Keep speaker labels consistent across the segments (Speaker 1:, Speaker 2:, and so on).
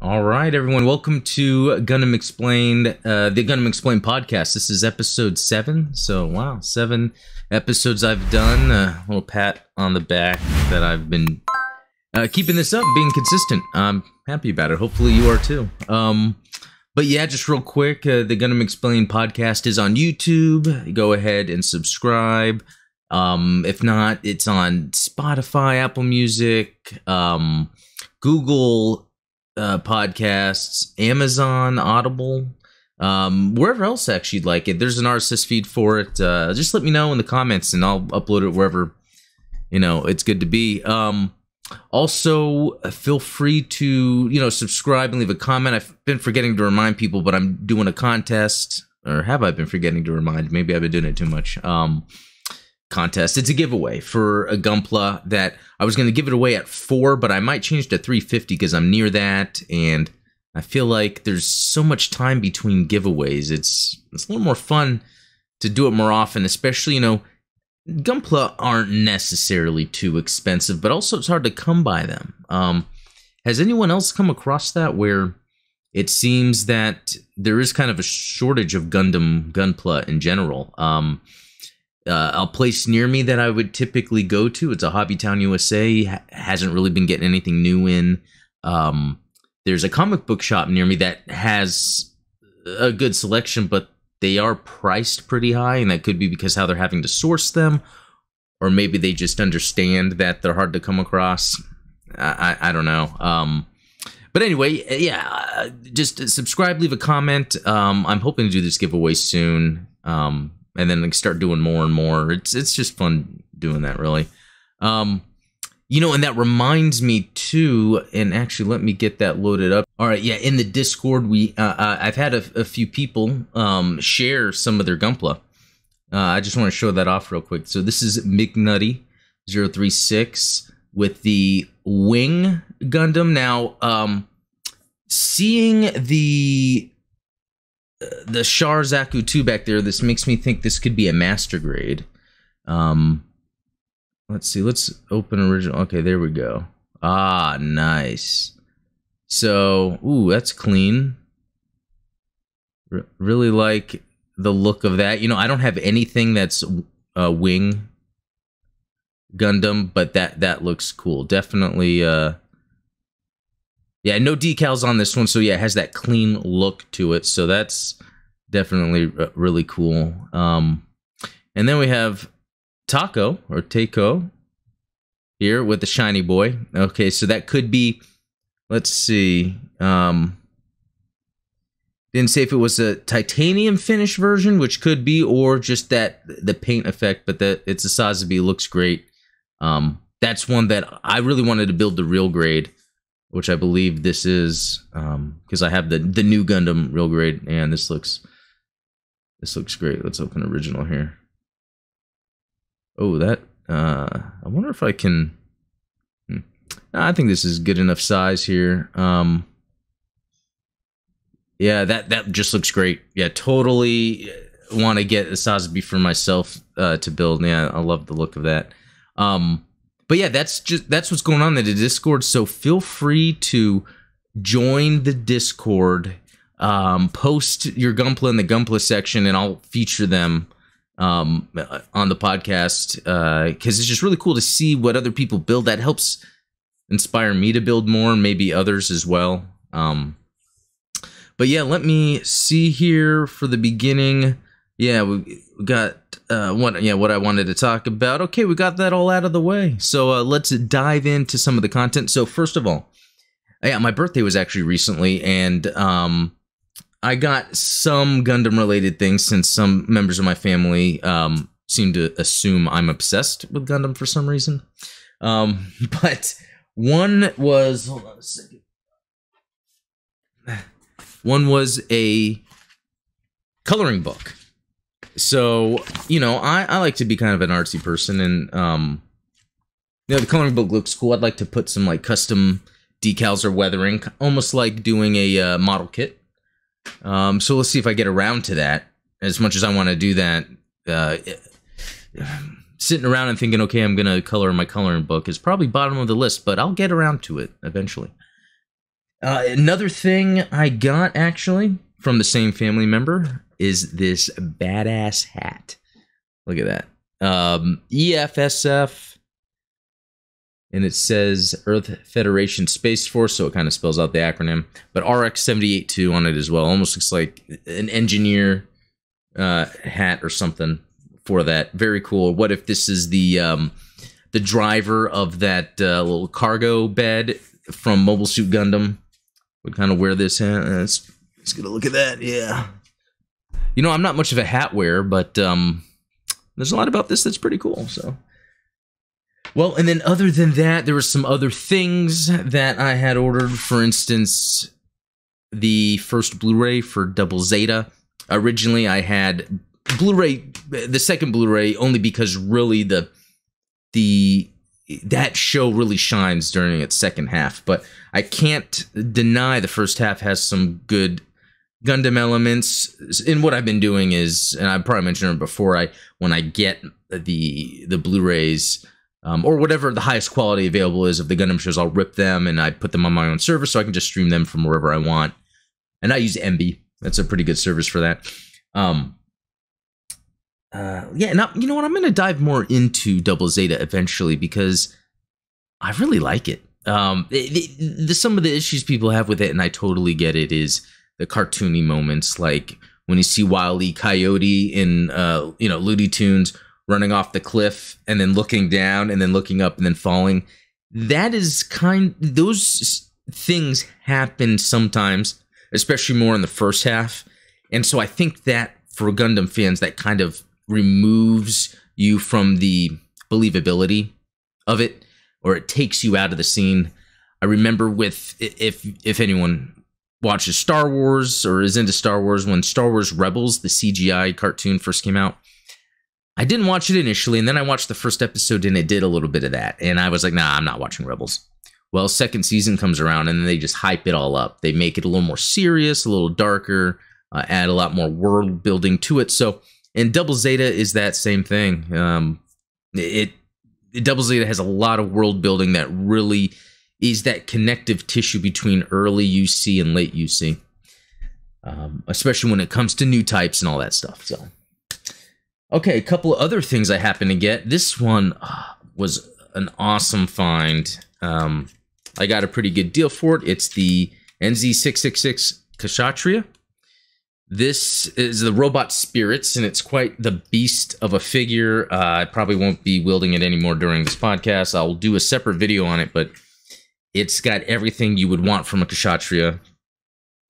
Speaker 1: All right, everyone. Welcome to Gundam Explained, uh, the Gundam Explained podcast. This is episode seven. So, wow, seven episodes I've done. A little pat on the back that I've been uh, keeping this up, being consistent. I'm happy about it. Hopefully, you are too. Um, but yeah, just real quick, uh, the Gundam Explained podcast is on YouTube. Go ahead and subscribe. Um, if not, it's on Spotify, Apple Music, um, Google uh, podcasts, Amazon, Audible, um, wherever else actually you'd like it. There's an RSS feed for it. Uh, just let me know in the comments, and I'll upload it wherever you know it's good to be. Um, also, feel free to you know subscribe and leave a comment. I've been forgetting to remind people, but I'm doing a contest, or have I been forgetting to remind? Maybe I've been doing it too much. Um, contest. It's a giveaway for a Gunpla that I was going to give it away at four, but I might change to 350 because I'm near that. And I feel like there's so much time between giveaways. It's, it's a little more fun to do it more often, especially, you know, Gunpla aren't necessarily too expensive, but also it's hard to come by them. Um, has anyone else come across that where it seems that there is kind of a shortage of Gundam Gunpla in general? Um, uh, a place near me that I would typically go to. It's a Hobbytown USA. Ha- hasn't really been getting anything new in. Um, there's a comic book shop near me that has a good selection, but they are priced pretty high, and that could be because how they're having to source them, or maybe they just understand that they're hard to come across. I, I, I don't know. Um, but anyway, yeah, uh, just subscribe, leave a comment. Um, I'm hoping to do this giveaway soon. Um, and then like start doing more and more. It's it's just fun doing that really. Um you know, and that reminds me too, and actually let me get that loaded up. All right, yeah, in the Discord, we uh, uh I've had a, a, few people um, share some of their Gunpla. Uh, I just want to show that off real quick. So this is McNutty036 with the Wing Gundam. Now, um, seeing the the Char Zaku 2 back there, this makes me think this could be a master grade. Um, let's see, let's open original. Okay, there we go. Ah, nice. So, ooh, that's clean. R- really like the look of that. You know, I don't have anything that's a uh, wing Gundam, but that that looks cool. Definitely uh yeah, no decals on this one, so yeah, it has that clean look to it. So that's definitely really cool. Um, and then we have Taco or Taco here with the shiny boy. Okay, so that could be. Let's see. Um, didn't say if it was a titanium finish version, which could be, or just that the paint effect. But that it's a Sazabi, looks great. Um, that's one that I really wanted to build the real grade which I believe this is because um, I have the the Nu Gundam real grade, and this looks this looks great. Let's open original here. Oh, that uh, I wonder if I can. Hmm. I think this is good enough size here. Um, yeah, that that just looks great. Yeah, totally want to get a Sazabi for myself uh, to build. Yeah, I love the look of that. Um, but yeah, that's just that's what's going on in the Discord. So feel free to join the Discord. Um, post your Gunpla in the Gunpla section, and I'll feature them um, on the podcast because uh, it's just really cool to see what other people build. That helps inspire me to build more, and maybe others as well. Um, but yeah, let me see here for the beginning. Yeah, we got uh, what yeah what I wanted to talk about. Okay, we got that all out of the way. So uh, let's dive into some of the content. So first of all, yeah, my birthday was actually recently, and um, I got some Gundam related things since some members of my family um, seem to assume I'm obsessed with Gundam for some reason. Um, but one was hold on a second. One was a coloring book so you know I, I like to be kind of an artsy person and um you know the coloring book looks cool. I'd like to put some like custom decals or weathering almost like doing a uh, model kit. Um so let's see if i get around to that. As much as i want to do that uh sitting around and thinking okay i'm gonna color my coloring book is probably bottom of the list but i'll get around to it eventually. Uh, another thing I got actually from the same family member is this badass hat. Look at that. Um, EFSF, and it says Earth Federation Space Force, so it kind of spells out the acronym. But RX 782 on it as well. Almost looks like an engineer uh, hat or something for that. Very cool. What if this is the um, the driver of that uh, little cargo bed from Mobile Suit Gundam? Would kind of wear this hat. Let's, let's get a look at that. Yeah. You know, I'm not much of a hat wearer, but um, there's a lot about this that's pretty cool. So. Well, and then other than that, there were some other things that I had ordered. For instance, the first Blu-ray for Double Zeta. Originally, I had Blu-ray, the second Blu-ray, only because really the the that show really shines during its second half. But I can't deny the first half has some good Gundam elements. And what I've been doing is, and I probably mentioned it before, I when I get the the Blu-rays um, or whatever the highest quality available is of the Gundam shows, I'll rip them and I put them on my own server so I can just stream them from wherever I want. And I use Emby. That's a pretty good service for that. Um, uh, yeah, now you know what? I'm going to dive more into Double Zeta eventually because I really like it. Um, the, the, some of the issues people have with it, and I totally get it, is the cartoony moments, like when you see Wile E. Coyote in uh, you know Looney Tunes running off the cliff and then looking down and then looking up and then falling. That is kind. Those things happen sometimes, especially more in the first half, and so I think that for Gundam fans, that kind of removes you from the believability of it or it takes you out of the scene. I remember with if if anyone watches Star Wars or is into Star Wars when Star Wars Rebels the CGI cartoon first came out. I didn't watch it initially and then I watched the first episode and it did a little bit of that and I was like, "Nah, I'm not watching Rebels." Well, second season comes around and they just hype it all up. They make it a little more serious, a little darker, uh, add a lot more world building to it. So and Double Zeta is that same thing. Um, it, it Double Zeta has a lot of world building that really is that connective tissue between early UC and late UC, um, especially when it comes to new types and all that stuff. So, okay, a couple of other things I happen to get. This one uh, was an awesome find. Um, I got a pretty good deal for it. It's the NZ666 Kshatriya. This is the robot spirits, and it's quite the beast of a figure. Uh, I probably won't be wielding it anymore during this podcast. I'll do a separate video on it, but it's got everything you would want from a Kshatriya.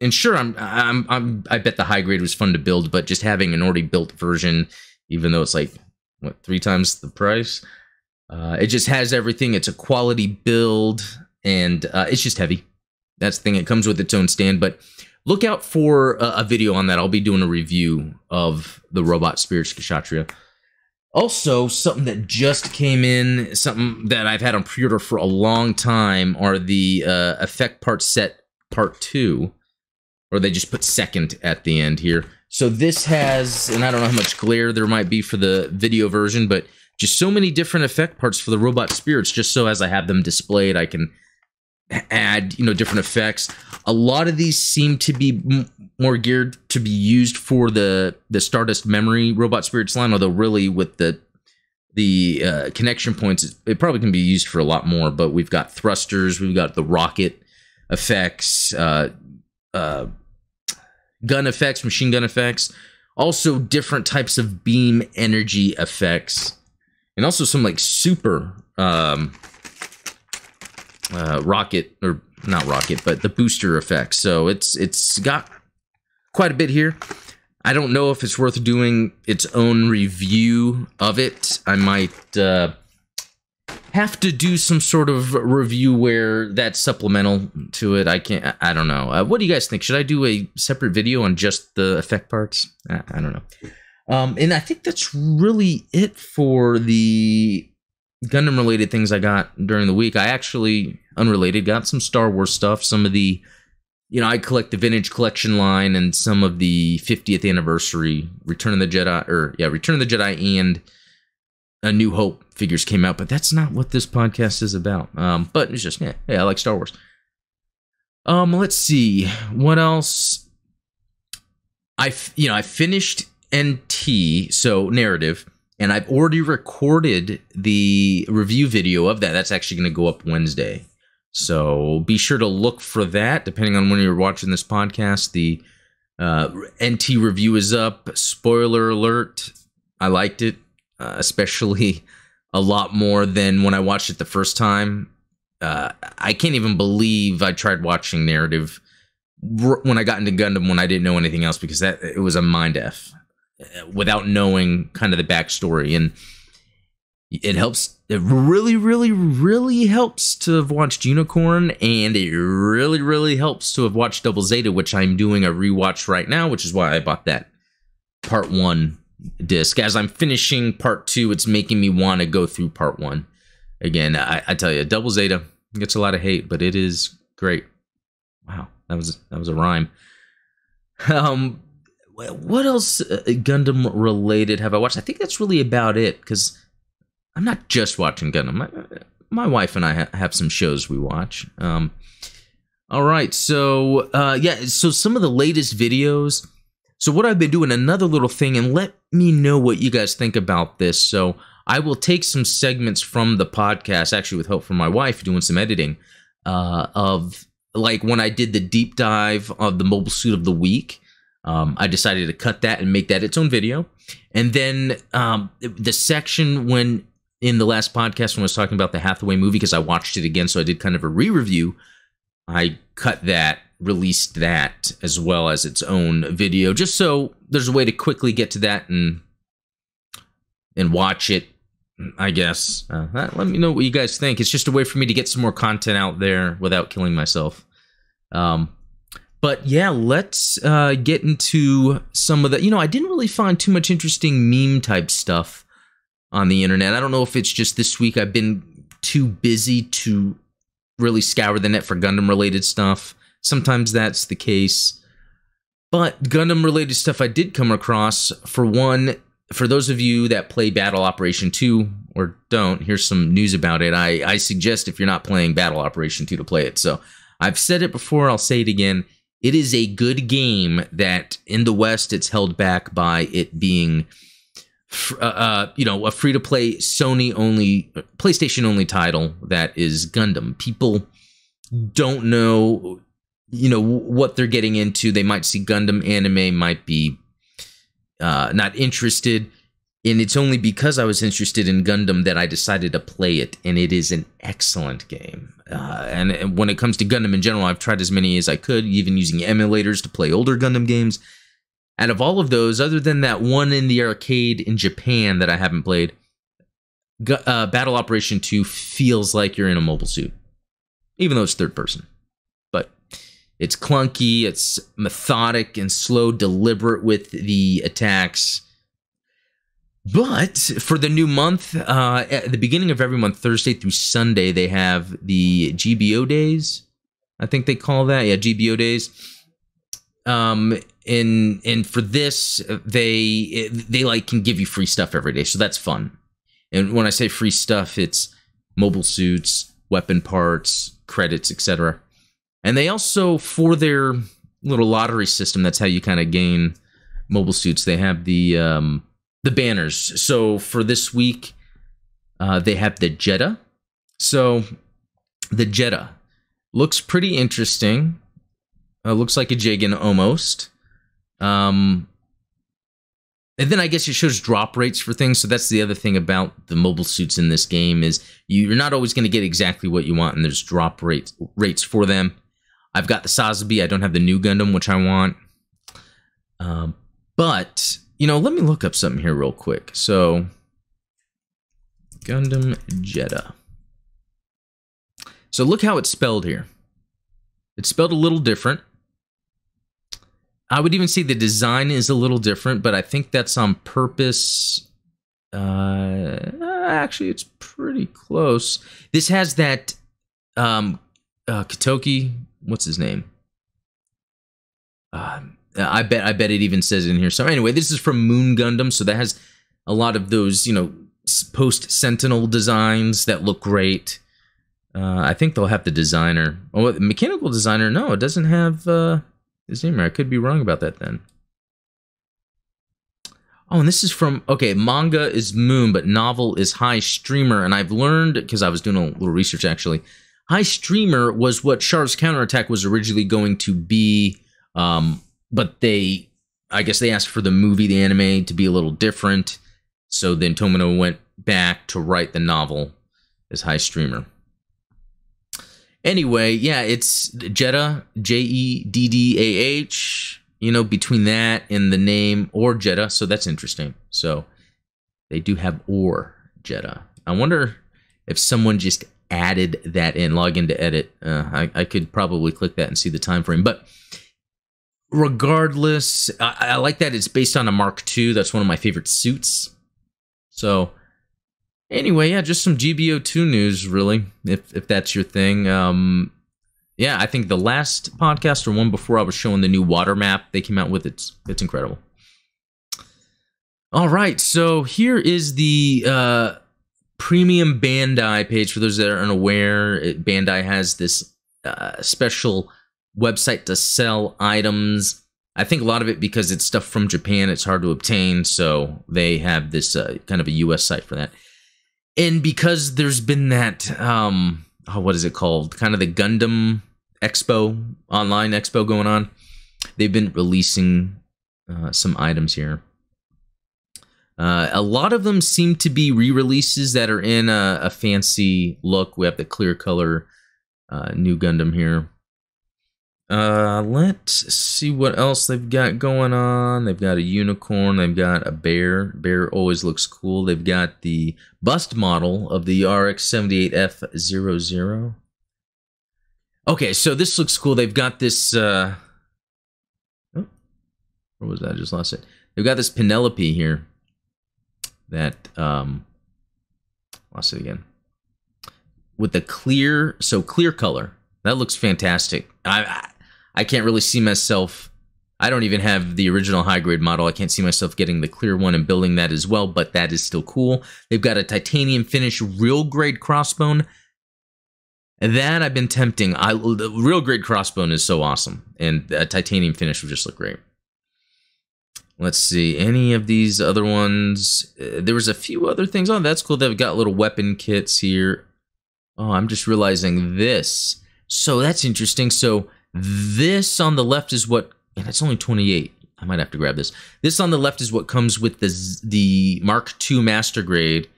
Speaker 1: And sure, I'm, I'm, I'm, I bet the high grade was fun to build, but just having an already built version, even though it's like what three times the price, uh, it just has everything. It's a quality build, and uh, it's just heavy. That's the thing. It comes with its own stand, but look out for a, a, video on that. I'll be doing a review of the Robot Spirits Kshatriya. Also, something that just came in, something that I've had on pre-order for a long time, are the uh, effect part set part two, or they just put second at the end here. So this has, and I don't know how much glare there might be for the video version, but just so many different effect parts for the robot spirits. Just so as I have them displayed, I can add you know different effects a lot of these seem to be more geared to be used for the the stardust memory robot spirits line although really with the the uh, connection points it probably can be used for a lot more but we've got thrusters we've got the rocket effects uh, uh, gun effects machine gun effects also different types of beam energy effects and also some like super um, uh, rocket or not rocket, but the booster effect. So it's it's got quite a bit here. I don't know if it's worth doing its own review of it. I might uh, have to do some sort of review where that's supplemental to it. I can't. I don't know. Uh, what do you guys think? Should I do a separate video on just the effect parts? I, I don't know. Um, and I think that's really it for the Gundam related things I got during the week. I actually, unrelated, got some Star Wars stuff. Some of the, you know, I collect the vintage collection line and some of the 50th anniversary Return of the Jedi, or yeah, Return of the Jedi and A New Hope figures came out. But that's not what this podcast is about. Um, but it's just, yeah, I like Star Wars. Um, let's see what else. I you know I finished NT so narrative, and I've already recorded the review video of that. That's actually going to go up Wednesday. So be sure to look for that. Depending on when you're watching this podcast, the uh, NT review is up. Spoiler alert: I liked it, uh, especially a lot more than when I watched it the first time. Uh, I can't even believe I tried watching narrative when I got into Gundam when I didn't know anything else because that it was a mind f uh, without knowing kind of the backstory and it helps it really really really helps to have watched unicorn and it really really helps to have watched double zeta which i'm doing a rewatch right now which is why i bought that part one disc. As i'm finishing part two it's making me want to go through part one. Again I, I tell you double zeta gets a lot of hate but it is great. Wow that was that was a rhyme. Um what else uh, gundam related have i watched? I think that's really about it because I'm not just watching Gundam. My, my wife and I ha- have some shows we watch. Um, all right, so uh, yeah, so some of the latest videos. So what I've been doing, another little thing, and let me know what you guys think about this. So I will take some segments from the podcast, actually with help from my wife, doing some editing uh, of like when I did the deep dive of the mobile suit of the week. Um, I decided to cut that and make that its own video. And then um, the section when in the last podcast when I was talking about the Hathaway movie because I watched it again, so I did kind of a re-review. I cut that, released that as well as its own video, just so there's a way to quickly get to that and and watch it. I guess. Uh, let me know what you guys think. It's just a way for me to get some more content out there without killing myself. Um, but yeah, let's uh, get into some of the. You know, I didn't really find too much interesting meme type stuff on the internet. I don't know if it's just this week I've been too busy to really scour the net for Gundam related stuff. Sometimes that's the case. But Gundam related stuff I did come across, for one, for those of you that play Battle Operation 2 or don't, here's some news about it. I, I suggest if you're not playing Battle Operation 2 to play it. So I've said it before, I'll say it again. It is a good game that in the West it's held back by it being uh, uh, you know, a free to play Sony only, PlayStation only title that is Gundam. People don't know, you know, what they're getting into. They might see Gundam anime, might be uh, not interested. And it's only because I was interested in Gundam that I decided to play it, and it is an excellent game. Uh, and, and when it comes to Gundam in general, I've tried as many as I could, even using emulators to play older Gundam games out of all of those, other than that one in the arcade in Japan that I haven't played, uh, Battle Operation 2 feels like you're in a mobile suit, even though it's third person. But it's clunky, it's methodic and slow, deliberate with the attacks. But for the new month, uh, at the beginning of every month, Thursday through Sunday, they have the GBO days. I think they call that. Yeah, GBO days. Um, and and for this they they like can give you free stuff every day so that's fun. And when i say free stuff it's mobile suits weapon parts credits etc and they also for their little lottery system that's how you kind of gain mobile suits they have the um the banners. So for this week uh they have the jetta. So the jetta looks pretty interesting uh, looks like a Jegan almost um, and then I guess it shows drop rates for things. So that's the other thing about the mobile suits in this game is you're not always going to get exactly what you want, and there's drop rates rates for them. I've got the Sazabi. I don't have the Nu Gundam, which I want. Um, but you know, let me look up something here real quick. So, Gundam Jedha. So look how it's spelled here. It's spelled a little different. I would even say the design is a little different, but I think that's on purpose. Uh, actually, it's pretty close. This has that um, uh, Katoki. What's his name? Uh, I bet. I bet it even says it in here. So anyway, this is from Moon Gundam, so that has a lot of those, you know, post Sentinel designs that look great. Uh, I think they'll have the designer. Oh, mechanical designer. No, it doesn't have uh, name. I could be wrong about that then. Oh, and this is from okay. Manga is Moon, but novel is High Streamer, and I've learned because I was doing a little research actually. High Streamer was what Char's counterattack was originally going to be, um, but they, I guess they asked for the movie, the anime, to be a little different. So then Tomino went back to write the novel as High Streamer. Anyway, yeah, it's Jeddah, J E D D A H. You know, between that and the name or Jeddah, so that's interesting. So they do have or Jeddah. I wonder if someone just added that in. Log into edit. Uh, I, I could probably click that and see the time frame, but regardless, I, I like that it's based on a Mark II. That's one of my favorite suits. So Anyway, yeah, just some GBO2 news, really, if if that's your thing. Um, yeah, I think the last podcast or one before I was showing the new water map they came out with. It's it's incredible. All right, so here is the uh, premium Bandai page for those that are unaware. It, Bandai has this uh, special website to sell items. I think a lot of it because it's stuff from Japan, it's hard to obtain, so they have this uh, kind of a US site for that and because there's been that um oh, what is it called? Kind of the gundam expo online expo going on. They've been releasing uh, some items here. Uh, a lot of them seem to be re-releases that are in a, a fancy look. We have the clear color uh, new gundam here uh, let's see what else they've got going on. They've got a unicorn. They've got a bear. Bear always looks cool. They've got the bust model of the RX-78F00. Okay, so this looks cool. They've got this. Uh, oh, where was that? I just lost it. They've got this Penelope here. That um, lost it again. With the clear, so clear color. That looks fantastic. I, I I can't really see myself. I don't even have the original high grade model. I can't see myself getting the clear one and building that as well, but that is still cool. They've got a titanium finish real grade crossbone. That I've been tempting. I the real grade crossbone is so awesome, and a titanium finish would just look great. Let's see any of these other ones. Uh, there was a few other things. Oh, that's cool. They've got little weapon kits here. Oh, I'm just realizing this. So that's interesting. So this on the left is what, and it's only 28. I might have to grab this. This on the left is what comes with the the Mark II Master Grade,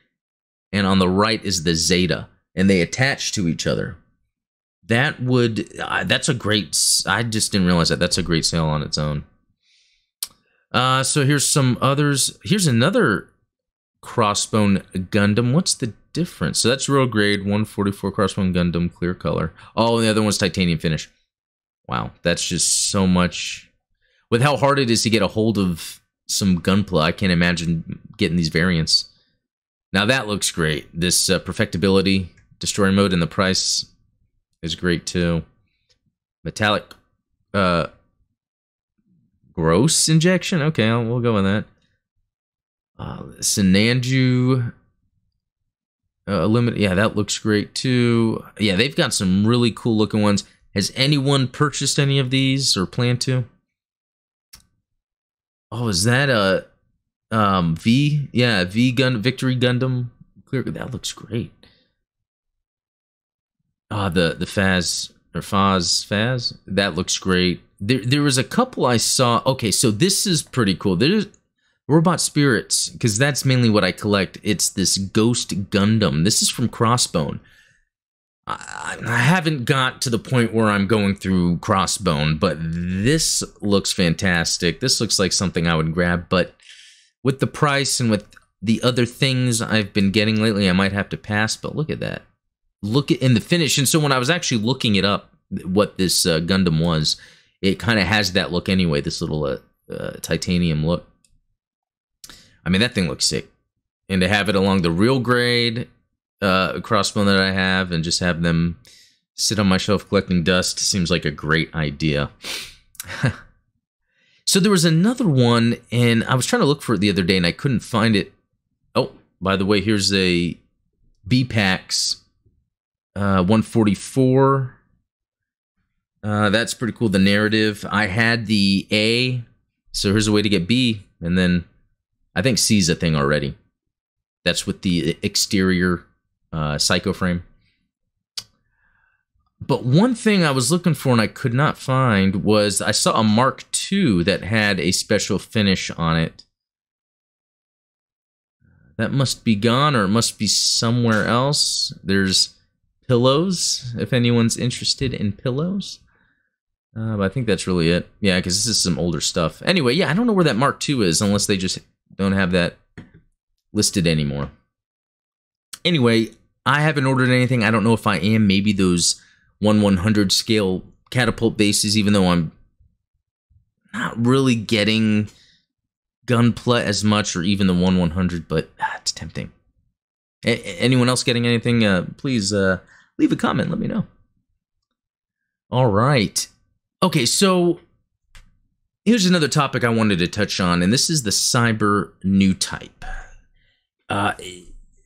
Speaker 1: and on the right is the Zeta, and they attach to each other. That would uh, that's a great. I just didn't realize that. That's a great sale on its own. Uh, so here's some others. Here's another Crossbone Gundam. What's the difference? So that's real grade 144 Crossbone Gundam, clear color. Oh, the other one's titanium finish wow, that's just so much. With how hard it is to get a hold of some Gunpla, I can't imagine getting these variants. Now that looks great. This uh, perfectibility, destroy mode, and the price is great too. Metallic, uh, gross injection. Okay, I'll, we'll go with that. Uh, Sinanju uh, limit. Yeah, that looks great too. Yeah, they've got some really cool looking ones. Has anyone purchased any of these or plan to? Oh, is that a um, V? Yeah, V gun Victory Gundam. Clear. That looks great. Ah, the the Faz or Faz Faz. That looks great. There there was a couple I saw. Okay, so this is pretty cool. There's Robot Spirits because that's mainly what I collect. It's this Ghost Gundam. This is from Crossbone. I haven't got to the point where I'm going through Crossbone, but this looks fantastic. This looks like something I would grab, but with the price and with the other things I've been getting lately, I might have to pass. But look at that. Look at in the finish. And so when I was actually looking it up, what this uh, Gundam was, it kind of has that look anyway. This little uh, uh, titanium look. I mean, that thing looks sick. And to have it along the real grade uh, crossbone that I have and just have them sit on my shelf collecting dust seems like a great idea. so there was another one, and I was trying to look for it the other day and I couldn't find it. Oh, by the way, here's a B-Packs uh, 144. Uh, that's pretty cool. The narrative. I had the A, so here's a way to get B, and then I think C's a thing already. That's with the exterior uh, psycho frame. But one thing I was looking for and I could not find was I saw a Mark II that had a special finish on it. That must be gone or it must be somewhere else. There's pillows, if anyone's interested in pillows. Uh, but I think that's really it. Yeah, because this is some older stuff. Anyway, yeah, I don't know where that Mark II is unless they just don't have that listed anymore. Anyway, I haven't ordered anything. I don't know if I am. Maybe those 1 100 scale catapult bases, even though I'm not really getting gunpla as much or even the 1 100, but ah, it's tempting. A- anyone else getting anything? Uh, please uh, leave a comment. Let me know. All right. Okay, so here's another topic I wanted to touch on, and this is the cyber new type. Uh,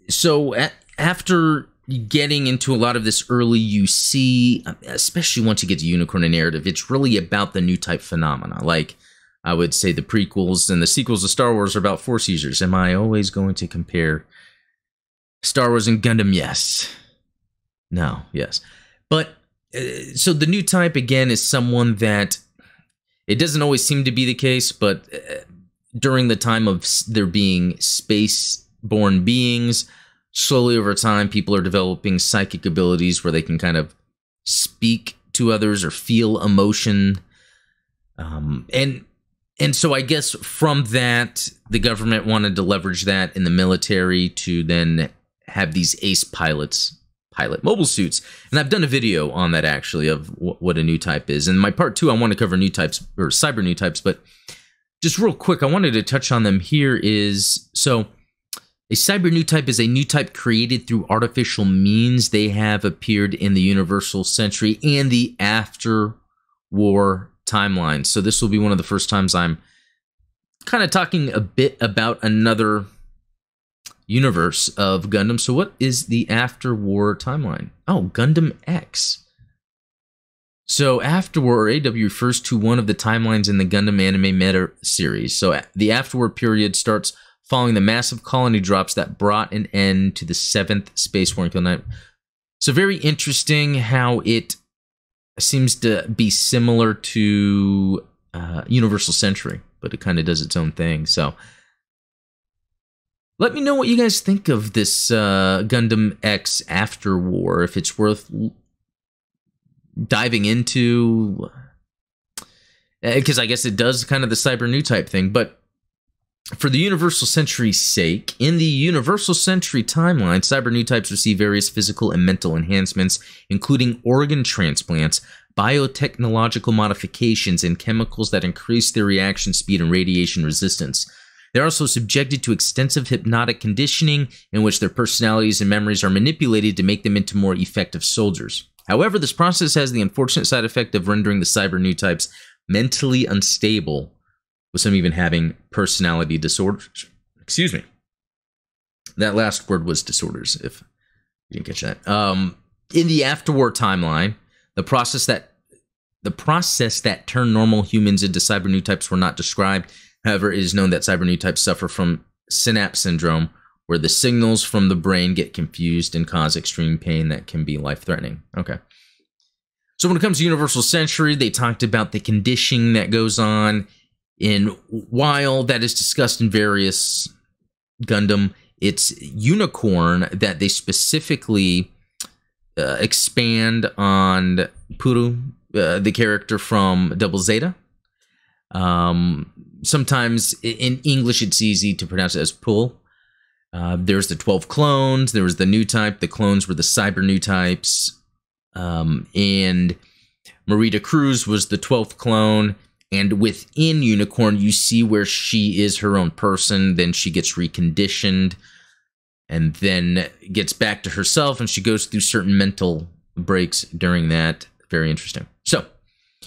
Speaker 1: so a- after getting into a lot of this early UC, especially once you get to Unicorn and Narrative, it's really about the new type phenomena. Like I would say the prequels and the sequels of Star Wars are about force users. Am I always going to compare Star Wars and Gundam? Yes. No, yes. But uh, so the new type again is someone that it doesn't always seem to be the case, but uh, during the time of there being space born beings, slowly over time, people are developing psychic abilities where they can kind of speak to others or feel emotion. Um, and and so I guess from that, the government wanted to leverage that in the military to then have these ace pilots pilot mobile suits. And I've done a video on that actually of what a new type is. And my part two, I want to cover new types or cyber new types, but just real quick, I wanted to touch on them here is so a cyber new type is a new type created through artificial means. They have appeared in the Universal Century and the After War timeline. So this will be one of the first times I'm kind of talking a bit about another universe of Gundam. So what is the After War timeline? Oh, Gundam X. So After War AW refers to one of the timelines in the Gundam anime meta series. So the After War period starts following the massive colony drops that brought an end to the seventh Space War Night. So very interesting how it seems to be similar to uh, Universal Century, but it kind of does its own thing. So let me know what you guys think of this uh, Gundam X After War. If it's worth diving into, because uh, I guess it does kind of the cyber new type thing, but for the Universal Century's sake, in the Universal Century timeline, cyber new types receive various physical and mental enhancements, including organ transplants, biotechnological modifications, and chemicals that increase their reaction speed and radiation resistance. They're also subjected to extensive hypnotic conditioning, in which their personalities and memories are manipulated to make them into more effective soldiers. However, this process has the unfortunate side effect of rendering the cyber new types mentally unstable with some even having personality disorders. Excuse me. That last word was disorders, if you didn't catch that. Um, in the afterwar timeline, the process that the process that turned normal humans into cyber new types were not described. However, it is known that cyber new types suffer from synapse syndrome, where the signals from the brain get confused and cause extreme pain that can be life threatening. Okay. So when it comes to Universal Century, they talked about the conditioning that goes on in while that is discussed in various Gundam, it's Unicorn that they specifically uh, expand on Puru, uh, the character from Double Zeta. Um, sometimes in English it's easy to pronounce it as Pool. Uh, there's the 12 clones, there was the new type, the clones were the cyber new types. Um, and Marida Cruz was the 12th clone and within Unicorn, you see where she is her own person, then she gets reconditioned and then gets back to herself and she goes through certain mental breaks during that. Very interesting. So,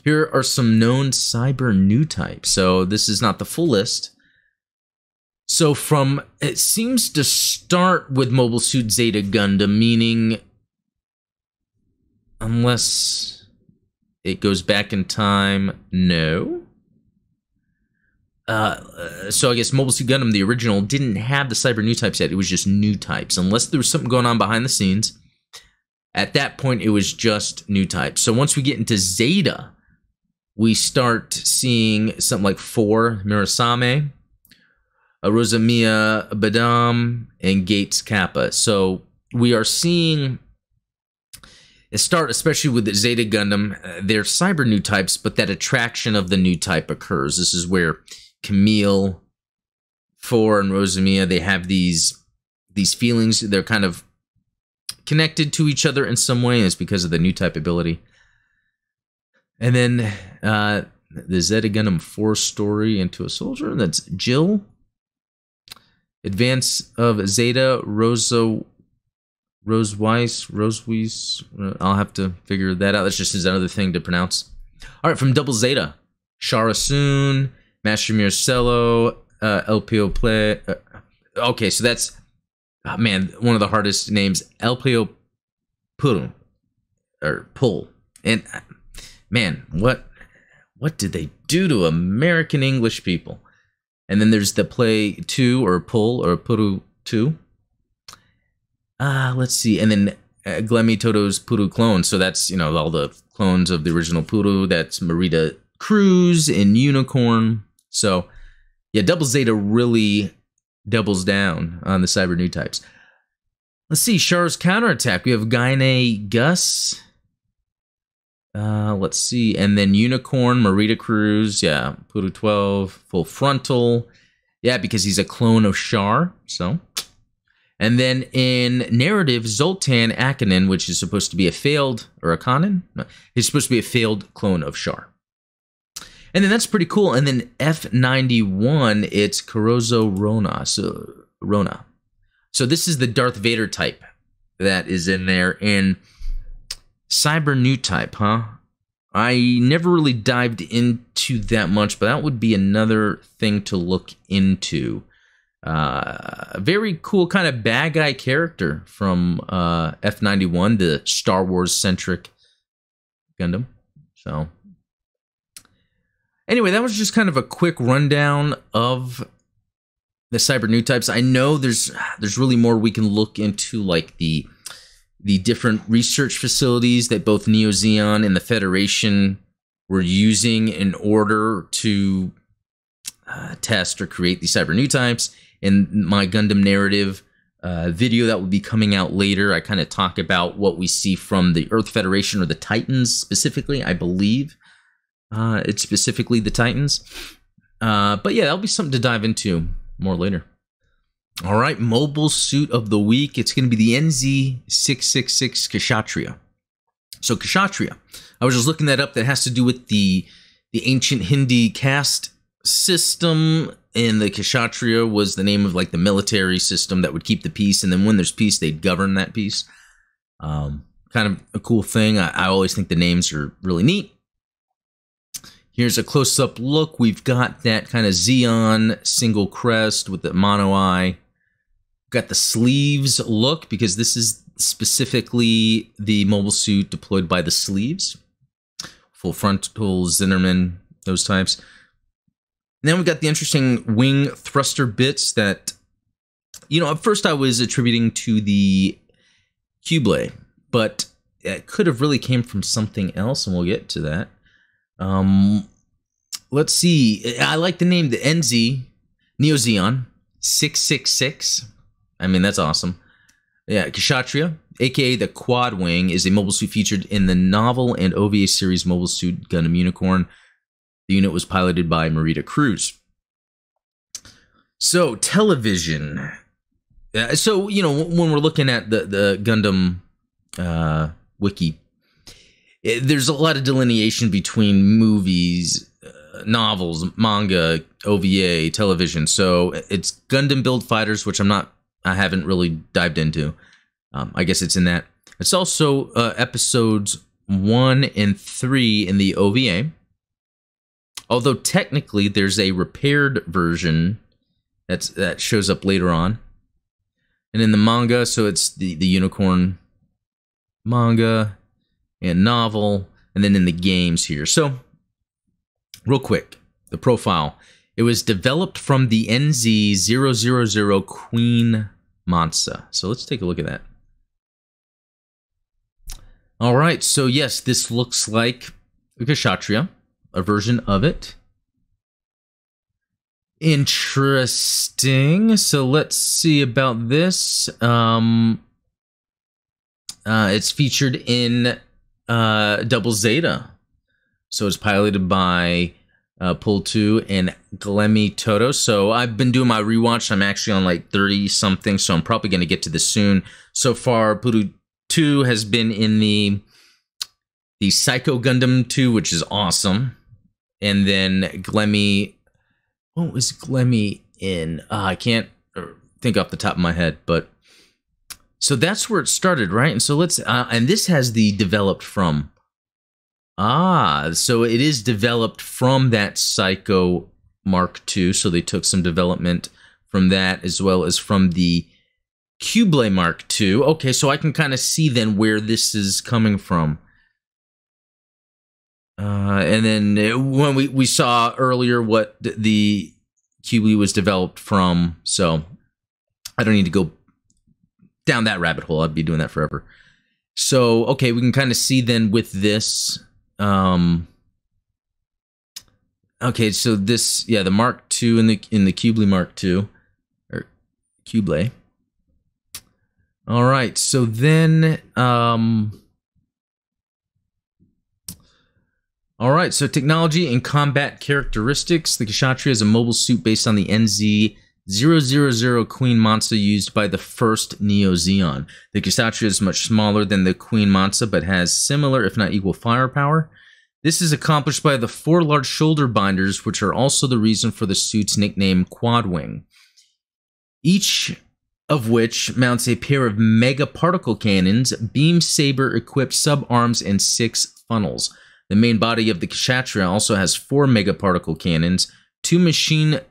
Speaker 1: here are some known cyber new types. So, this is not the full list. So, from it seems to start with Mobile Suit Zeta Gundam, meaning unless it goes back in time. No. Uh, so I guess Mobile Suit Gundam, the original, didn't have the cyber new types yet. It was just new types, unless there was something going on behind the scenes. At that point, it was just new types. So once we get into Zeta, we start seeing something like four Murasame, Rosamia Badam, and Gates Capa. So we are seeing start, especially with the Zeta Gundam, uh, they're cyber new types, but that attraction of the new type occurs. This is where Kamille, Four, and Rosamia, they have these these feelings. They're kind of connected to each other in some way. And it's because of the new type ability. And then uh, the Zeta Gundam 4 story into a soldier. That's Jill. Advance of Zeta Rosa Rose Weiss, Rose Weiss. I'll have to figure that out. That's just another thing to pronounce. All right, from Double Zeta, Chara Soon, Master Mircello, uh, Elpeo Play. Uh, okay, so that's oh man, one of the hardest names, Elpeo Pul or Pull. And man, what what did they do to American English people? And then there's the play two or pull or puru two. Ah, uh, let's see. And then uh, Glemmy Toto's Puru clone. So that's, you know, all the clones of the original Puru. That's Marida Cruz and Unicorn. So, yeah, Double Zeta really doubles down on the cyber new types. Let's see, Char's counterattack. We have Gyunei Guss. Uh, let's see. And then Unicorn, Marida Cruz. Yeah, Puru 12, Full Frontal. Yeah, because he's a clone of Char. So. And then in narrative, Zoltan Akkanen, which is supposed to be a failed, or a Kanin? No, he's supposed to be a failed clone of Char. And then that's pretty cool. And then F91, it's Carozzo Ronah. So, Rona. So this is the Darth Vader type that is in there in Cyber New type, huh? I never really dived into that much, but that would be another thing to look into. Uh, very cool kind of bad guy character from uh, F91, the Star Wars centric Gundam. So Anyway, that was just kind of a quick rundown of the cyber new types. I know there's there's really more we can look into, like the the different research facilities that both Neo Zeon and the Federation were using in order to uh, test or create these cyber new types. In my Gundam narrative uh, video that will be coming out later, I kind of talk about what we see from the Earth Federation or the Titans specifically, I believe. Uh, it's specifically the Titans. Uh, but yeah, that'll be something to dive into more later. All right, mobile suit of the week. It's going to be the NZ666 Kshatriya. So Kshatriya, I was just looking that up. That has to do with the the ancient Hindi caste system, and the Kshatriya was the name of like the military system that would keep the peace, and then when there's peace, they'd govern that peace. Um, kind of a cool thing. I, I always think the names are really neat. Here's a close-up look. We've got that kind of Zeon single crest with the mono eye. Got the sleeves look because this is specifically the mobile suit deployed by the sleeves. Full frontal Zinnerman, those types. Then we've got the interesting wing thruster bits that, you know, at first I was attributing to the Qubeley, but it could have really came from something else, and we'll get to that. Um, let's see. I like the name the NZ Neo Zeon six six six. I mean that's awesome. Yeah, Kshatriya, aka the Quad Wing, is a mobile suit featured in the novel and OVA series Mobile Suit Gundam Unicorn. The unit was piloted by Marida Cruz. So television. Uh, so you know when we're looking at the the Gundam uh, wiki it, there's a lot of delineation between movies, uh, novels, manga, OVA, television. So it's Gundam Build Fighters, which I'm not, I haven't really dived into. Um, I guess it's in that. It's also uh, episodes one and three in the OVA. Although technically there's a repaired version that's that shows up later on. And in the manga, so it's the the unicorn manga and novel, and then in the games here. So, real quick, the profile. It was developed from the NZ000 Queen Mansa. So let's take a look at that. All right, so yes, this looks like Kshatriya, a version of it. Interesting. So let's see about this. Um, uh, it's featured in uh, Double Zeta. So it's piloted by uh, Ple 2 and Glemy Toto. So I've been doing my rewatch. I'm actually on like 30 something, so I'm probably going to get to this soon. So far, Ple 2 has been in the the Psycho Gundam 2, which is awesome. And then Glemy, what was Glemy in? Uh, I can't think off the top of my head, but so that's where it started, right? And so let's, uh, and this has the developed from. Ah, so it is developed from that Psycho Mark II. So they took some development from that as well as from the Qubeley Mark II. Okay, so I can kind of see then where this is coming from. Uh, and then when we, we saw earlier what the Qubeley was developed from, so I don't need to go down that rabbit hole. I'd be doing that forever. So okay, we can kind of see then with this. Um, okay, so this yeah, the Mark II in the in the Qubeley Mark II or Qubeley. All right, so then um All right, so technology and combat characteristics. The Kshatriya is a mobile suit based on the NZ 000 Quin Mantha used by the first Neo Zeon. The Kshatriya is much smaller than the Quin Mantha, but has similar, if not equal, firepower. This is accomplished by the four large shoulder binders, which are also the reason for the suit's nickname Quadwing. Each of which mounts a pair of mega particle cannons, beam saber equipped sub arms, and six funnels. The main body of the Kshatriya also has four megaparticle cannons, two machine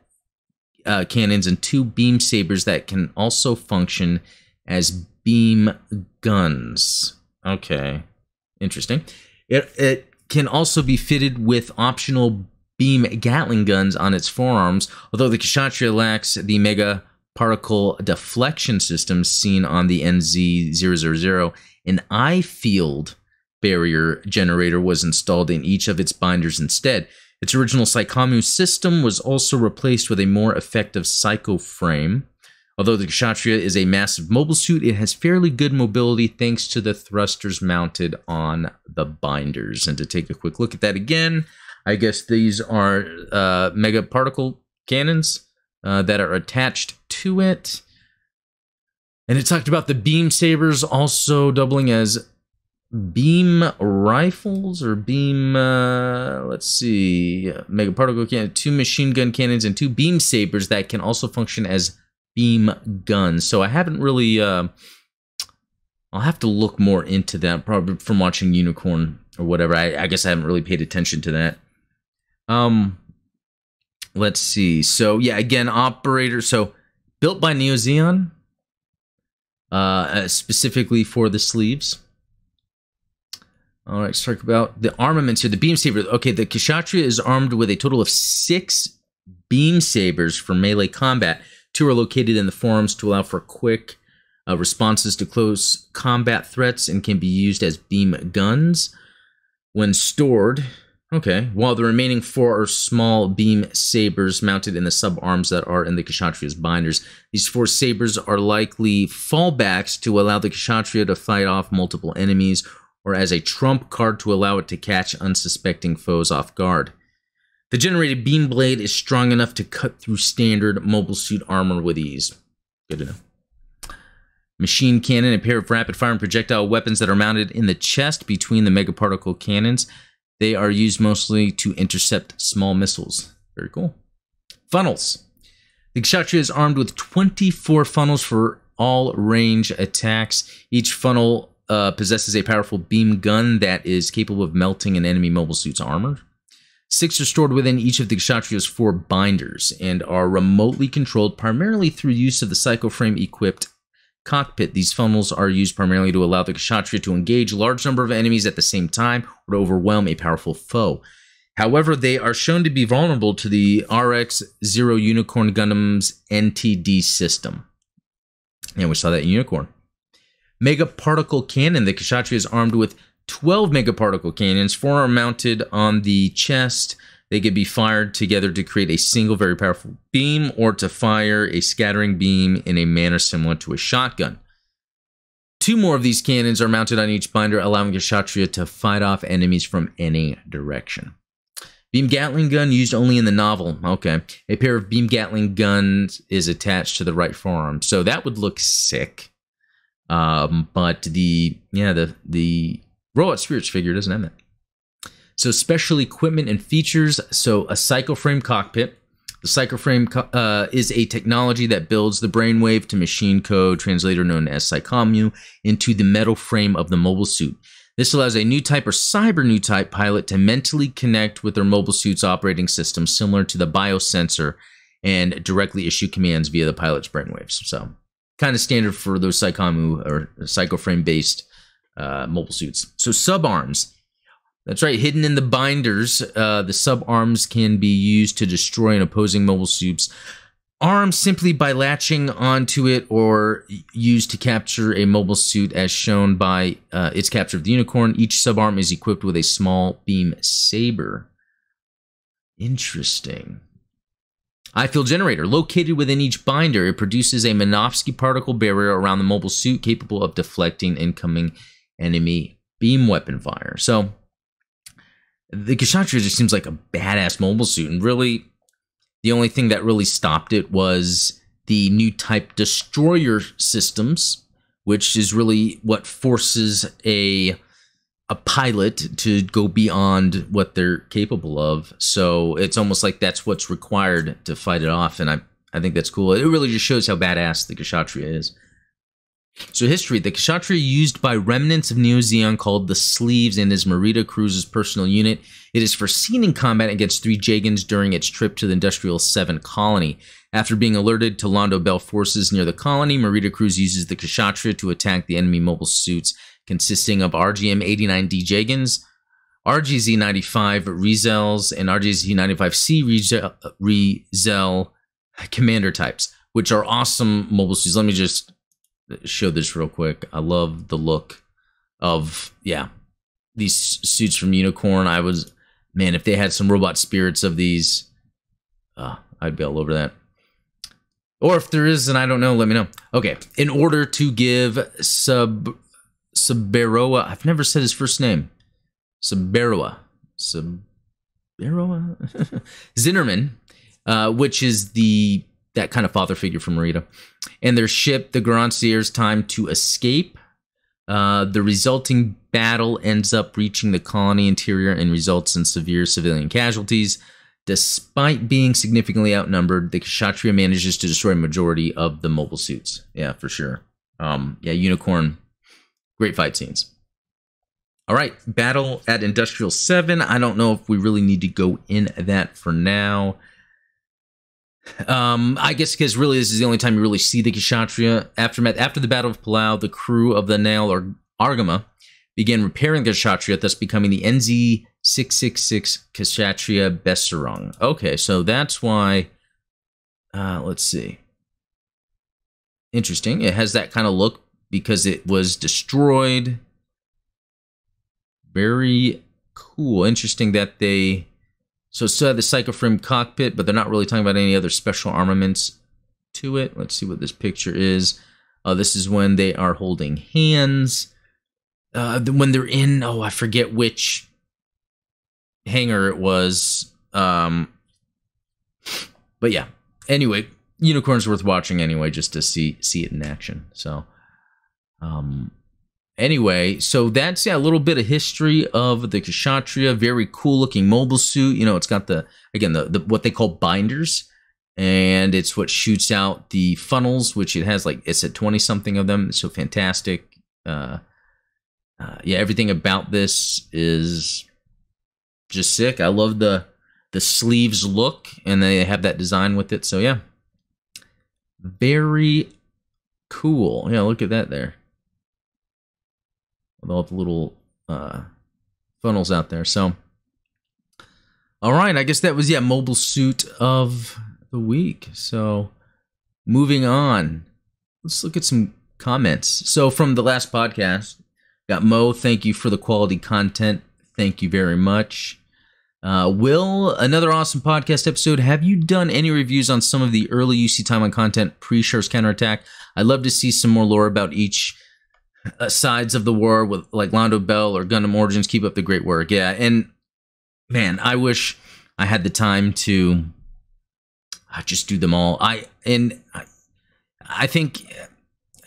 Speaker 1: uh, cannons, and two beam sabers that can also function as beam guns. Okay, interesting. It, it can also be fitted with optional beam Gatling guns on its forearms, although the Kshatriya lacks the mega particle deflection system seen on the NZ000. An I-field barrier generator was installed in each of its binders instead. Its original Psycommu system was also replaced with a more effective Psycho frame. Although the Kshatriya is a massive mobile suit, it has fairly good mobility thanks to the thrusters mounted on the binders. And to take a quick look at that again, I guess these are uh, mega particle cannons uh, that are attached to it. And it talked about the beam sabers also doubling as beam rifles or beam uh, let's see mega particle two machine gun cannons and two beam sabers that can also function as beam guns. So i haven't really uh, i'll have to look more into that probably from watching unicorn or whatever. I, I guess i haven't really paid attention to that. Um let's see. So yeah again operator so built by neo zeon uh specifically for the sleeves all right, let's talk about the armaments here. The beam saber. Okay, the Kshatriya is armed with a total of six beam sabers for melee combat. Two are located in the forearms to allow for quick uh, responses to close combat threats and can be used as beam guns when stored. Okay, while the remaining four are small beam sabers mounted in the sub arms that are in the Kshatriya's binders. These four sabers are likely fallbacks to allow the Kshatriya to fight off multiple enemies or as a trump card to allow it to catch unsuspecting foes off guard. The generated beam blade is strong enough to cut through standard mobile suit armor with ease. Good to know. Machine cannon, a pair of rapid firing projectile weapons that are mounted in the chest between the megaparticle cannons. They are used mostly to intercept small missiles. Very cool. Funnels. The Kshatriya is armed with 24 funnels for all range attacks. Each funnel uh, possesses a powerful beam gun that is capable of melting an enemy mobile suit's armor. Six are stored within each of the Kshatriya's four binders and are remotely controlled primarily through use of the psychoframe equipped cockpit. These funnels are used primarily to allow the Kshatriya to engage a large number of enemies at the same time or to overwhelm a powerful foe. However, they are shown to be vulnerable to the RX Zero Unicorn Gundam's NTD system. And we saw that in Unicorn. Mega Particle Cannon. The Kshatriya is armed with 12 megaparticle cannons, four are mounted on the chest. They could be fired together to create a single very powerful beam or to fire a scattering beam in a manner similar to a shotgun. Two more of these cannons are mounted on each binder, allowing Kshatriya to fight off enemies from any direction. Beam Gatling gun used only in the novel. Okay. A pair of beam Gatling guns is attached to the right forearm. So that would look sick. Um, but the yeah, the the Robot Spirits figure doesn't have that. So special equipment and features. So a psychoframe cockpit. The psychoframe uh, is a technology that builds the brainwave to machine code translator known as psychommu into the metal frame of the mobile suit. This allows a new type or cyber new type pilot to mentally connect with their mobile suit's operating system, similar to the biosensor, and directly issue commands via the pilot's brainwaves. So, kind of standard for those psychommu or psychoframe based uh, mobile suits. So, sub arms. That's right, hidden in the binders, uh, the sub arms can be used to destroy an opposing mobile suits arm simply by latching onto it or used to capture a mobile suit as shown by uh, its capture of the unicorn. Each subarm is equipped with a small beam saber. Interesting. I-field generator. Located within each binder, it produces a Minovsky particle barrier around the mobile suit capable of deflecting incoming enemy beam weapon fire. So, the Kshatriya just seems like a badass mobile suit, and really, the only thing that really stopped it was the new type destroyer systems, which is really what forces a a pilot to go beyond what they're capable of. So it's almost like that's what's required to fight it off, and I I think that's cool. It really just shows how badass the Kshatriya is. So history, the Kshatriya used by remnants of Neo Zeon called the Sleeves and is Marida Cruz's personal unit. It is foreseen in combat against three Jegans during its trip to the Industrial 7 colony. After being alerted to Londo Bell forces near the colony, Marida Cruz uses the Kshatriya to attack the enemy mobile suits consisting of RGM-89D Jegans, RGZ-95 ReZELs, and RGZ-95C ReZEL commander types, which are awesome mobile suits. Let me just show this real quick. I love the look of yeah these suits from Unicorn. I was man, if they had some robot spirits of these, uh, I'd be all over that. Or if there is, and I don't know, let me know. Okay, in order to give Sub Suberoa, I've never said his first name. Suberoa. Suberoa? Zinnerman, uh, which is the that kind of father figure from Marida. And their ship, the Garancier's time to escape. Uh, the resulting battle ends up reaching the colony interior and results in severe civilian casualties. Despite being significantly outnumbered, the Kshatriya manages to destroy a majority of the mobile suits. Yeah, for sure. Um, yeah, Unicorn, great fight scenes. All right, battle at Industrial 7. I don't know if we really need to go in that for now. Um, I guess because really this is the only time you really see the Kshatriya. Aftermath after the Battle of Palau, the crew of the Nail or Argama began repairing the Kshatriya, thus becoming the NZ 666 Kshatriya Besserung. Okay, so that's why. Uh, let's see. Interesting. It has that kind of look because it was destroyed. Very cool. Interesting that they so it still have the Psychoframe cockpit, but they're not really talking about any other special armaments to it. Let's see what this picture is. Uh, this is when they are holding hands. Uh, when they're in, oh, I forget which hangar it was. Um, but yeah. Anyway, Unicorn's worth watching anyway, just to see see it in action. So, um, anyway, so that's yeah, a little bit of history of the Kshatriya. Very cool looking mobile suit. You know, it's got the again the, the what they call binders, and it's what shoots out the funnels, which it has like it's at twenty something of them. It's so fantastic. Uh, uh, yeah, everything about this is just sick. I love the the sleeves look, and they have that design with it. So yeah, very Cool. Yeah, look at that there. With all the little uh, funnels out there. So, all right, I guess that was yeah mobile suit of the week. So, moving on, let's look at some comments. So from the last podcast, got Mo. Thank you for the quality content. Thank you very much. Uh, Will, another awesome podcast episode. Have you done any reviews on some of the early UC Time on content pre Char's counterattack? I'd love to see some more lore about each uh, sides of the war with like Londo Bell or Gundam Origins. Keep up the great work. Yeah, and man, I wish I had the time to uh, just do them all. I and I, I think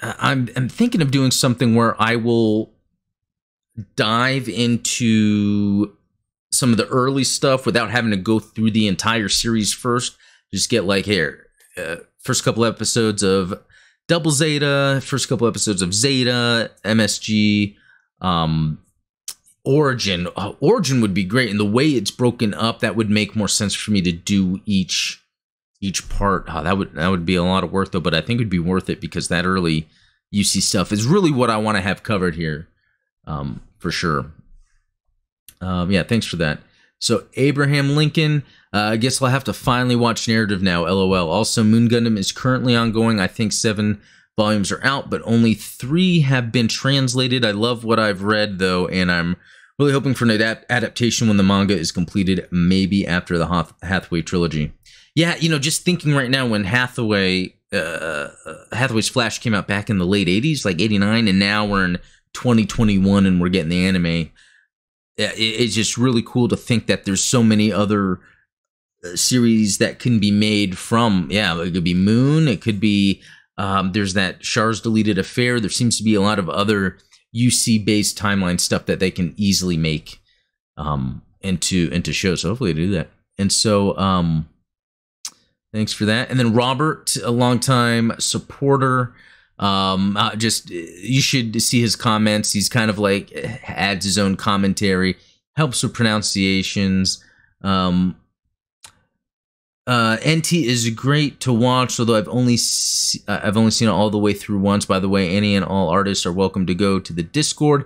Speaker 1: uh, I'm I'm thinking of doing something where I will dive into some of the early stuff without having to go through the entire series first. Just get like here, uh, first couple episodes of Double Zeta, first couple episodes of Zeta, MSG, um, Origin. Uh, Origin would be great, and the way it's broken up, that would make more sense for me to do each each part. Oh, that would that would be a lot of work though, but I think it'd be worth it because that early UC stuff is really what I want to have covered here, um, for sure. Um, yeah, thanks for that. So Abraham Lincoln, uh, I guess I'll have to finally watch narrative now. LOL. Also, Moon Gundam is currently ongoing. I think seven volumes are out, but only three have been translated. I love what I've read though, and I'm really hoping for an adapt- adaptation when the manga is completed, maybe after the Hath- Hathaway trilogy. Yeah, you know, just thinking right now when Hathaway uh, Hathaway's Flash came out back in the late '80s, like '89, and now we're in 2021 and we're getting the anime it's just really cool to think that there's so many other uh, series that can be made from yeah it could be moon it could be um, there's that Char's deleted affair there seems to be a lot of other uc based timeline stuff that they can easily make um, into into shows so hopefully they do that and so um thanks for that and then robert a long time supporter um, uh, just you should see his comments. He's kind of like adds his own commentary, helps with pronunciations. Um, uh, NT is great to watch, although I've only see, uh, I've only seen it all the way through once. By the way, any and all artists are welcome to go to the Discord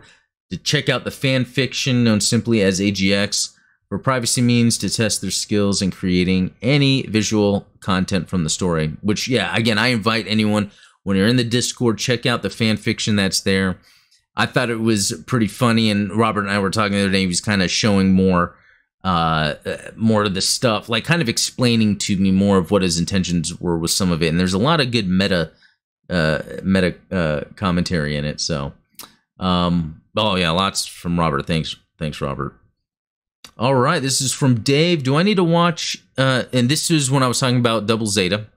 Speaker 1: to check out the fan fiction known simply as AGX for privacy means to test their skills in creating any visual content from the story. Which, yeah, again, I invite anyone when you're in the Discord, check out the fan fiction that's there. I thought it was pretty funny, and Robert and I were talking the other day. He was kind of showing more, uh, more of the stuff, like kind of explaining to me more of what his intentions were with some of it. And there's a lot of good meta, uh, meta uh, commentary in it. So, um, oh yeah, lots from Robert. Thanks, thanks, Robert. All right, this is from Dave. Do I need to watch? Uh, and this is when I was talking about Double Zeta.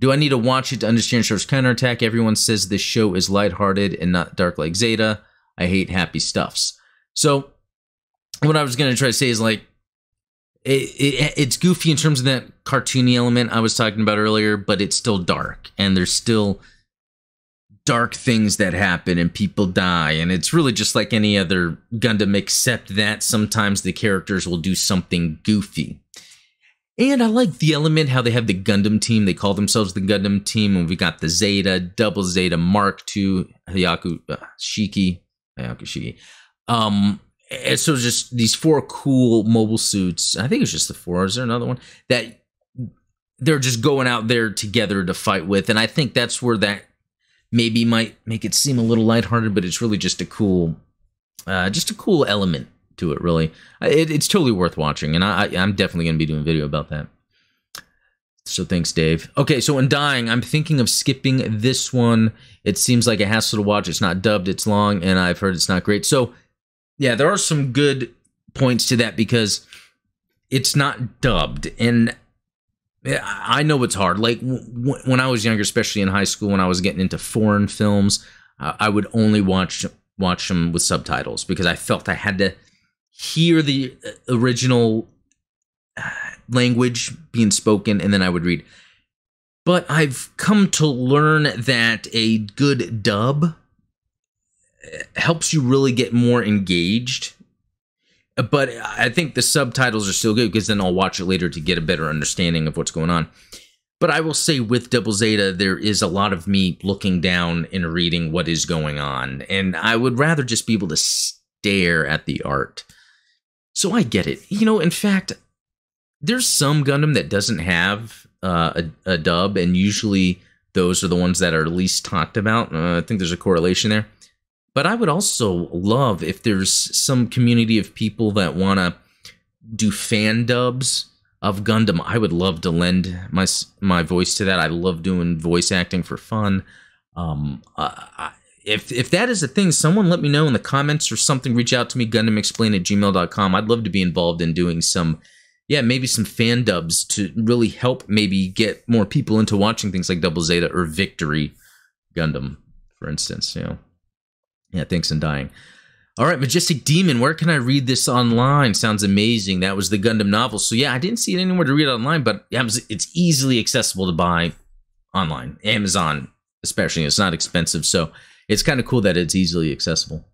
Speaker 1: Do I need to watch it to understand Char's counterattack? Everyone says this show is lighthearted and not dark like Zeta. I hate happy stuffs. So, what I was to try to say is like, it, it, it's goofy in terms of that cartoony element I was talking about earlier, but it's still dark and there's still dark things that happen and people die. And it's really just like any other Gundam, except that sometimes the characters will do something goofy. And I like the element how they have the Gundam team. They call themselves the Gundam team. And we got the Zeta, Double Zeta, Mark II, Hyaku uh, Shiki, Hyaku Shiki. Um, and so just these four cool mobile suits. I think it's just the four. Is there another one that they're just going out there together to fight with? And I think that's where that maybe might make it seem a little lighthearted, but it's really just a cool, uh, just a cool element to it. Really, it, it's totally worth watching, and I, I'm definitely going to be doing a video about that. So thanks, Dave. Okay, so in dying, I'm thinking of skipping this one. It seems like a hassle to watch. It's not dubbed, it's long, and I've heard it's not great. So, yeah, there are some good points to that because it's not dubbed, and I know it's hard. Like when I was younger, especially in high school, when I was getting into foreign films, I would only watch watch them with subtitles because I felt I had to hear the uh, original uh, language being spoken and then I would read. But I've come to learn that a good dub uh, helps you really get more engaged. But I think the subtitles are still good because then I'll watch it later to get a better understanding of what's going on. But I will say with Double Zeta, there is a lot of me looking down and reading what is going on. And I would rather just be able to stare at the art. So I get it. You know, in fact, there's some Gundam that doesn't have uh, a, a, dub, and usually those are the ones that are least talked about. Uh, I think there's a correlation there. But I would also love if there's some community of people that want to do fan dubs of Gundam. I would love to lend my my voice to that. I love doing voice acting for fun. Um, if if that is a thing, someone let me know in the comments or something. Reach out to me, GundamExplain at gmail.com. I'd love to be involved in doing some, yeah, maybe some fan dubs to really help maybe get more people into watching things like Double Zeta or Victory Gundam, for instance. You know, yeah, thanks and dying. All right, Majestic Demon, where can I read this online? Sounds amazing. That was the Gundam novel. So yeah, I didn't see it anywhere to read online, but it's easily accessible to buy online. Amazon, especially, it's not expensive, so it's kind of cool that it's easily accessible.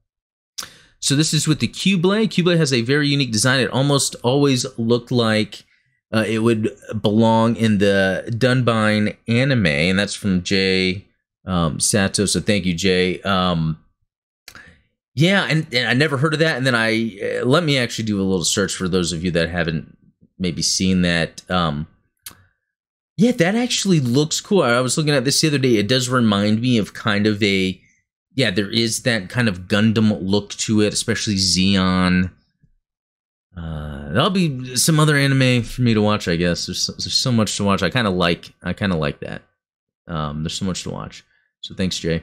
Speaker 1: So this is with the Qubeley. Qubeley has a very unique design. It almost always looked like uh, it would belong in the Dunbine anime, and that's from Jay um, Sato. So thank you, Jay. Um, yeah, and, and I never heard of that. And then I uh, let me actually do a little search for those of you that haven't maybe seen that. Um, yeah, that actually looks cool. I was looking at this the other day. It does remind me of kind of a yeah, there is that kind of Gundam look to it, especially Zeon. Uh, that'll be some other anime for me to watch. I guess there's so, there's so much to watch. I kind of like I kind of like that. Um, there's so much to watch. So thanks, Jay.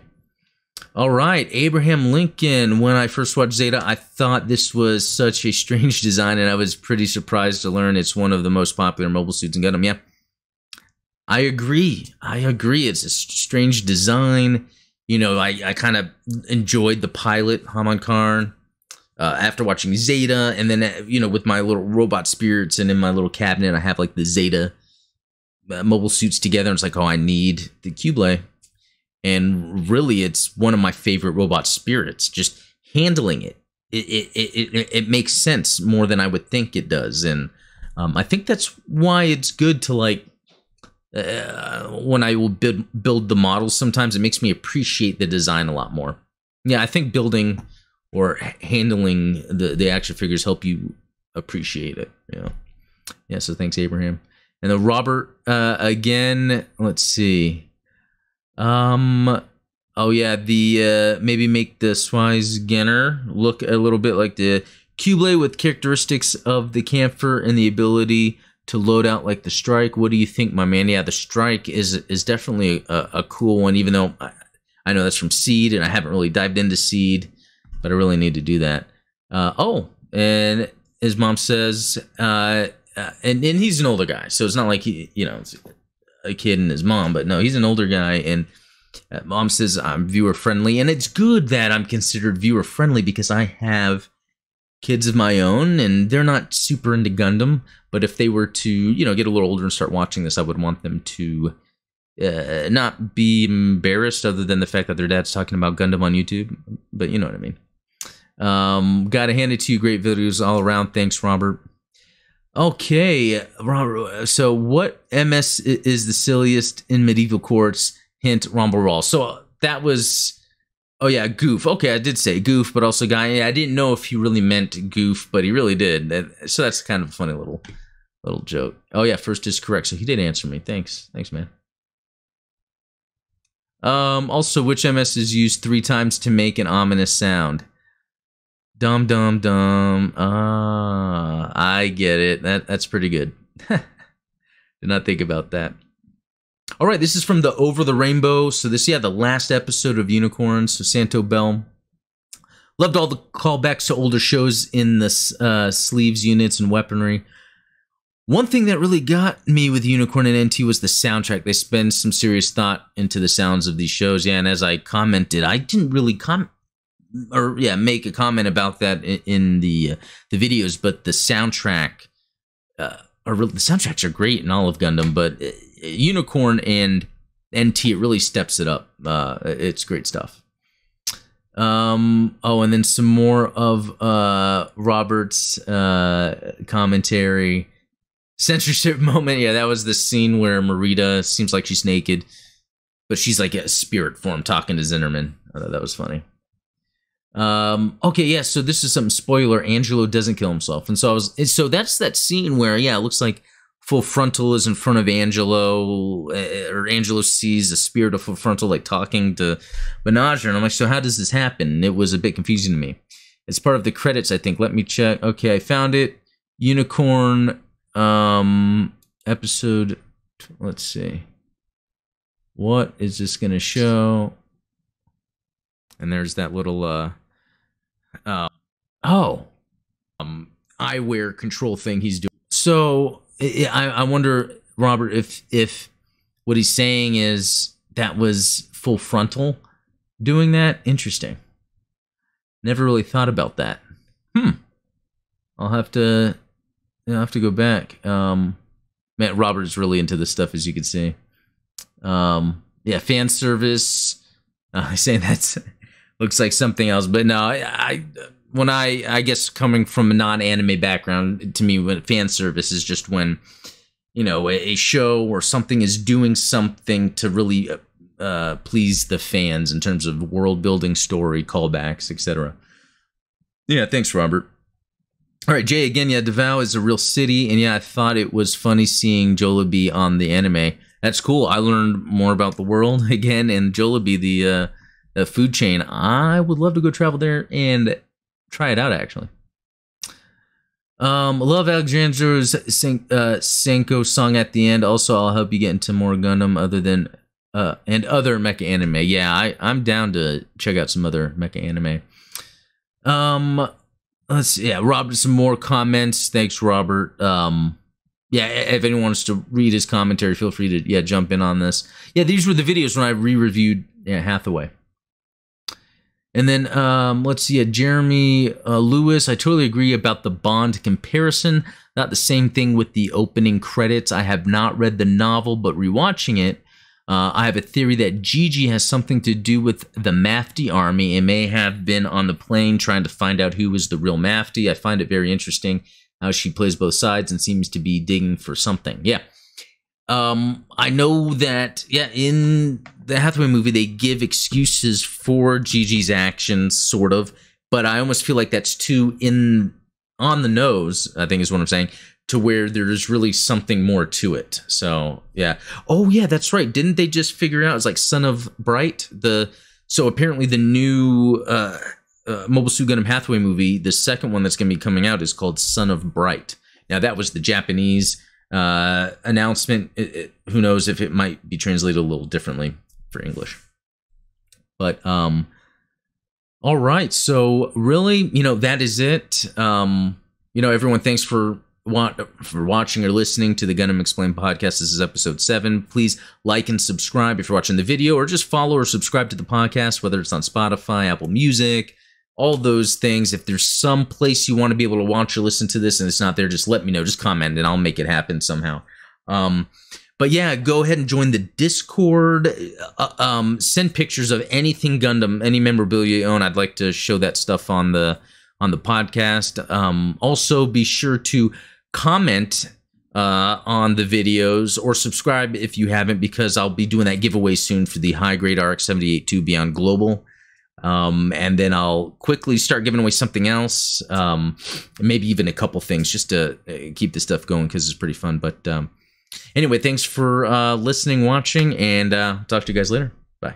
Speaker 1: All right, Abraham Lincoln. When I first watched Zeta, I thought this was such a strange design, and I was pretty surprised to learn it's one of the most popular mobile suits in Gundam. Yeah, I agree. I agree. It's a strange design. You know, I, I kind of enjoyed the pilot, Haman Karn, uh, after watching Zeta, and then, uh, you know, with my little robot spirits and in my little cabinet, I have like the Zeta uh, mobile suits together. And it's like, oh, I need the Qubeley and really it's one of my favorite robot spirits just handling it. It it, it, it makes sense more than i would think it does. And um, i think that's why it's good to like uh, when i will build build the models sometimes it makes me appreciate the design a lot more. Yeah i think building or handling the the action figures help you appreciate it yeah yeah so thanks abraham. And then robert uh, again let's see um. Oh yeah, the uh, maybe make the Swiesgenner look a little bit like the Qubeley with characteristics of the Kampfer and the ability to load out like the Strike. What do you think, my man? Yeah, the Strike is is definitely a, a cool one. Even though I, I, know that's from Seed, and I haven't really dived into Seed, but I really need to do that. Uh, oh, and his mom says, uh, uh, and and he's an older guy, so it's not like he, you know, a kid and his mom, but no, he's an older guy and uh, mom says I'm viewer friendly and it's good that I'm considered viewer friendly because I have kids of my own and they're not super into Gundam, but if they were to, you know, get a little older and start watching this, I would want them to uh, not be embarrassed other than the fact that their dad's talking about Gundam on YouTube, but you know what I mean. Um, gotta hand it to you. Great videos all around. Thanks, Robert. Okay, so what MS is the silliest in medieval courts? Hint, Rumble Raw. So that was, oh yeah, Goof. Okay, I did say Goof, but also Guy. I didn't know if he really meant Goof, but he really did. So that's kind of a funny little, little joke. Oh yeah, first is correct. So he did answer me. Thanks, thanks, man. Um, also, which MS is used three times to make an ominous sound? Dum dum dum. Ah, I get it. That that's pretty good. Did not think about that. All right, this is from the Over the Rainbow. So this, yeah, the last episode of Unicorns. So Santo Bell. Loved all the callbacks to older shows in the uh, sleeves, units, and weaponry. One thing that really got me with Unicorn and NT was the soundtrack. They spend some serious thought into the sounds of these shows. Yeah, and as I commented, I didn't really comment or yeah, make a comment about that in, in the uh, the videos. But the soundtrack, uh, or the soundtracks are great in all of Gundam, but uh, Unicorn and NT it really steps it up. Uh, it's great stuff. Um. Oh, and then some more of uh Robert's uh commentary. censorship moment. Yeah, that was the scene where Marida seems like she's naked, but she's like a spirit form talking to Zinnerman. I thought that was funny. Um, okay, yeah, so this is some spoiler. Angelo doesn't kill himself. And so I was so that's that scene where, yeah, it looks like full frontal is in front of Angelo, uh, or Angelo sees the spirit of full frontal like talking to Banagher, and I'm like, so how does this happen? It was a bit confusing to me. It's part of the credits, I think. Let me check. Okay, I found it. Unicorn, um, episode. Let's see. What is this going to show? And there's that little, uh, uh, oh, um, eyewear control thing he's doing. So I, I wonder, Robert, if if what he's saying is that was full frontal doing that. Interesting. Never really thought about that. Hmm. I'll have to. I'll have to go back. Um, man, Robert's really into this stuff, as you can see. Um, yeah, fan service. Uh, I say that looks like something else, but no, I, I when I I guess coming from a non-anime background, to me, when fan service is just when you know a, a show or something is doing something to really uh, uh please the fans in terms of world building, story, callbacks, etc. Yeah, thanks, Robert. All right, Jay. Again, yeah, Davao is a real city, and yeah, I thought it was funny seeing Jollibee on the anime. That's cool. I learned more about the world again, and Jollibee, the uh, the food chain. I would love to go travel there and try it out actually. Um, love Alexandro's Sen- uh, Senko song at the end. Also, I'll help you get into more Gundam other than uh, and other mecha anime. Yeah, I I'm down to check out some other mecha anime. Um, let's see, yeah, Robert, some more comments. Thanks, Robert. Um, yeah, if anyone wants to read his commentary, feel free to yeah jump in on this. Yeah, these were the videos when I re-reviewed yeah, Hathaway. And then um, let's see, uh, Jeremy uh, Lewis. I totally agree about the Bond comparison. Not the same thing with the opening credits. I have not read the novel, but rewatching it, uh, I have a theory that Gigi has something to do with the Mafty army and may have been on the plane trying to find out who was the real Mafty. I find it very interesting how she plays both sides and seems to be digging for something. Yeah. Um, I know that yeah, in the Hathaway movie they give excuses for Gigi's actions, sort of, but I almost feel like that's too in on the nose. I think is what I'm saying. To where there's really something more to it. So yeah. Oh yeah, that's right. Didn't they just figure out it's like Son of Bright? The so apparently the new uh, uh, Mobile Suit Gundam Hathaway movie, the second one that's going to be coming out is called Son of Bright. Now that was the Japanese uh, announcement. It, it, who knows if it might be translated a little differently for English. But um, all right. So really, you know, that is it. Um, you know, everyone, thanks for for watching or listening to the Gundam Explained podcast. This is episode seven. Please like and subscribe if you're watching the video, or just follow or subscribe to the podcast, whether it's on Spotify, Apple Music, all those things. If there's some place you want to be able to watch or listen to this and it's not there, just let me know. Just comment and I'll make it happen somehow. Um, but yeah, go ahead and join the Discord. Uh, um, send pictures of anything Gundam, any memorabilia you own. I'd like to show that stuff on the on the podcast. Um, also, be sure to comment uh, on the videos or subscribe if you haven't, because I'll be doing that giveaway soon for the high grade RX 782 Beyond Global. Um, and then I'll quickly start giving away something else, um, maybe even a couple things just to uh, keep the stuff going because it's pretty fun. But um, Anyway, thanks for uh, listening, watching, and uh, talk to you guys later. Bye.